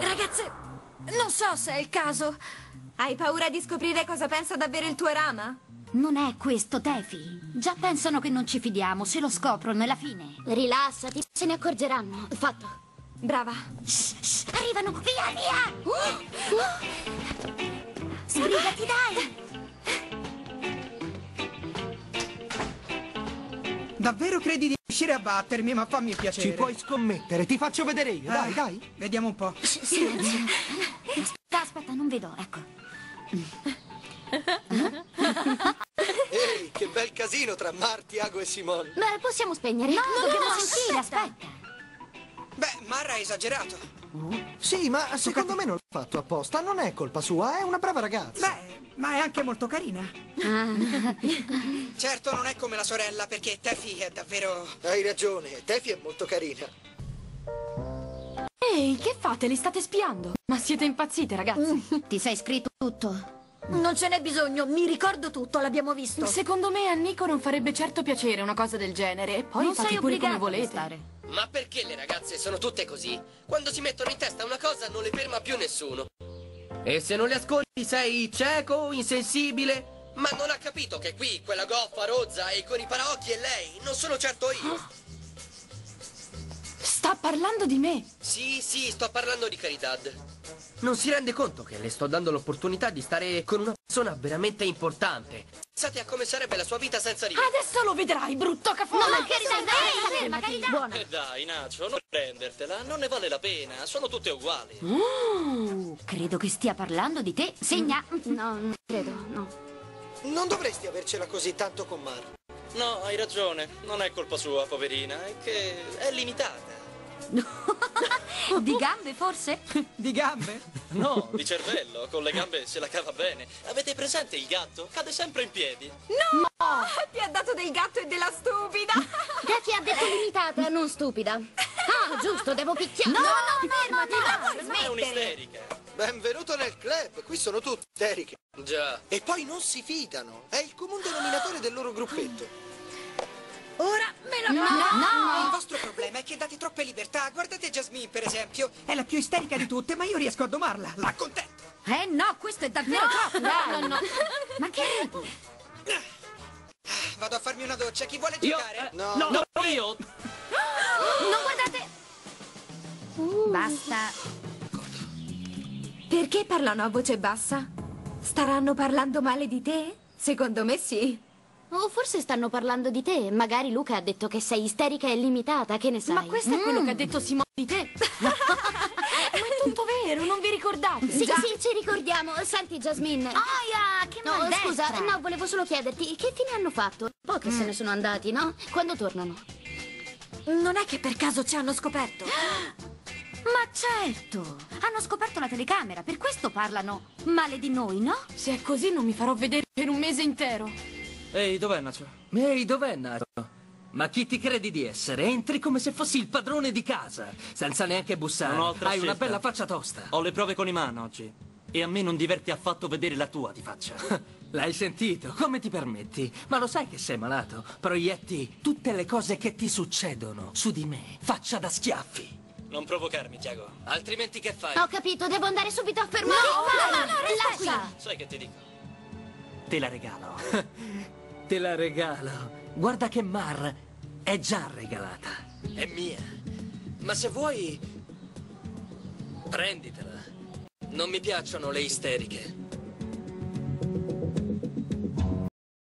Ragazze, non so se è il caso. Hai paura di scoprire cosa pensa davvero il tuo Rama? Non è questo, Tefi. Già pensano che non ci fidiamo, se lo scoprono è la fine. Rilassati, se ne accorgeranno. Fatto. Brava. Shh, shh, arrivano, via, via! Sbrigati, dai! Davvero credi di riuscire a battermi, ma fammi piacere. Ci puoi scommettere, ti faccio vedere io. Dai, Ah, dai. Vediamo un po'. Shh, silenzio. Aspetta, aspetta, non vedo, ecco. Ehi, che bel casino tra Mar, Tiago e Simone. Beh, possiamo spegnere. No, dobbiamo no, sentire, aspetta. Beh, Marra ha esagerato. Sì, ma secondo me non l'ha fatto apposta. Non è colpa sua, è una brava ragazza. Beh, ma è anche molto carina. Certo, non è come la sorella, perché Teffi è davvero... Hai ragione, Tefi è molto carina. Ehi, che fate? Li state spiando? Ma siete impazzite, ragazzi? Ti sei scritto tutto. Non ce n'è bisogno, mi ricordo tutto, l'abbiamo visto. Secondo me a Nico non farebbe certo piacere una cosa del genere. E poi non fate sei pure come obbligato a volete. restare. Ma perché le ragazze sono tutte così? Quando si mettono in testa una cosa non le ferma più nessuno. E se non le ascolti sei cieco, insensibile? Ma non ha capito che qui quella goffa rozza e con i paraocchi è lei, non sono certo io. Sta parlando di me. Sì, sì, sto parlando di Caridad. Non si rende conto che le sto dando l'opportunità di stare con una persona veramente importante. Pensate a come sarebbe la sua vita senza di me. Adesso lo vedrai, brutto cafone. No, carità, dai, ferma, carità. Buona. E dai, Nacio, non prendertela, non ne vale la pena, sono tutte uguali. Uh, credo che stia parlando di te. Segna. No, non credo, no. Non dovresti avercela così tanto con Mar. No, hai ragione, non è colpa sua, poverina, è che è limitata. Di gambe, forse? Di gambe? No, di cervello, con le gambe se la cava bene. Avete presente il gatto? Cade sempre in piedi. Ti ha dato del gatto e della stupida. Tefi ha detto limitata, non stupida. Ah, giusto, devo picchiare. No, no, fermati. Ma è un'isterica. Benvenuto nel club, qui sono tutte isteriche. Già. E poi non si fidano, è il comune denominatore del loro gruppetto. Ora me la... No, Il vostro problema è che date troppe libertà. Guardate Jasmine, per esempio. È la più isterica di tutte, ma io riesco a domarla. La contento. Eh no, questo è davvero troppo. No, no, no. Ma che ridi? Vado a farmi una doccia. Chi vuole Io... giocare? eh, No. no, no, io... Non guardate. Basta. Perché parlano a voce bassa? Staranno parlando male di te? Secondo me sì. O forse stanno parlando di te. Magari Luca ha detto che sei isterica e limitata, che ne sai? Ma questo è quello che ha detto Simone di te. Ma è tutto vero, non vi ricordate? Sì, sì, ci ricordiamo. Senti, Jasmine. Aia, che No, maldestra. scusa, no, volevo solo chiederti che fine hanno fatto? Poi che se ne sono andati, no? Quando tornano? Non è che per caso ci hanno scoperto. Ma certo. Hanno scoperto la telecamera, per questo parlano male di noi, no? Se è così non mi farò vedere per un mese intero. Ehi, dov'è Nacio? Ehi, dov'è Nato? Ma chi ti credi di essere? Entri come se fossi il padrone di casa, senza neanche bussare. Non ho altra Hai una scelta. bella faccia tosta. Ho le prove con i man oggi. E a me non diverte affatto vedere la tua di faccia. L'hai sentito? Come ti permetti? Ma lo sai che sei malato? Proietti tutte le cose che ti succedono su di me, faccia da schiaffi. Non provocarmi, Tiago. Altrimenti che fai? Ho capito, devo andare subito a fermare. No, no, no, resta lascia. Sai che ti dico? Te la regalo. Te la regalo. Guarda che Mar è già regalata. È mia. Ma se vuoi... Prenditela. Non mi piacciono le isteriche.